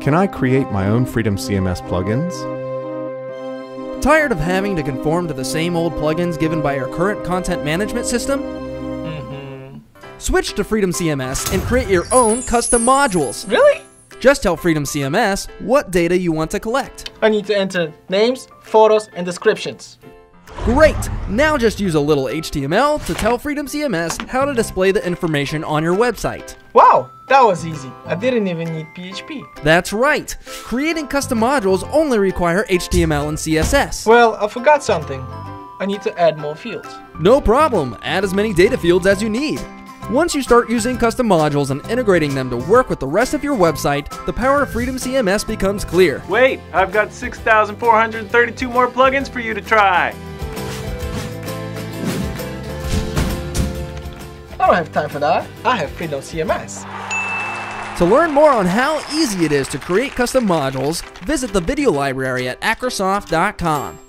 Can I create my own Freedom CMS plugins? Tired of having to conform to the same old plugins given by our current content management system? Mm-hmm. Switch to Freedom CMS and create your own custom modules. Really? Just tell Freedom CMS what data you want to collect. I need to enter names, photos, and descriptions. Great! Now just use a little HTML to tell Freedom CMS how to display the information on your website. Wow, that was easy. I didn't even need PHP. That's right! Creating custom modules only require HTML and CSS. Well, I forgot something. I need to add more fields. No problem, add as many data fields as you need. Once you start using custom modules and integrating them to work with the rest of your website, the power of Freedom CMS becomes clear. Wait, I've got 6,432 more plugins for you to try. I don't have time for that. I have Freedom CMS. To learn more on how easy it is to create custom modules, visit the video library at accrisoft.com.